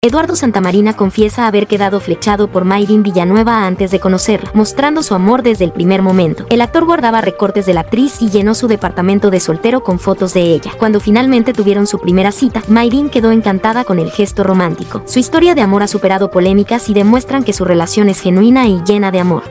Eduardo Santamarina confiesa haber quedado flechado por Mayrin Villanueva antes de conocerla, mostrando su amor desde el primer momento. El actor guardaba recortes de la actriz y llenó su departamento de soltero con fotos de ella. Cuando finalmente tuvieron su primera cita, Mayrin quedó encantada con el gesto romántico. Su historia de amor ha superado polémicas y demuestran que su relación es genuina y llena de amor.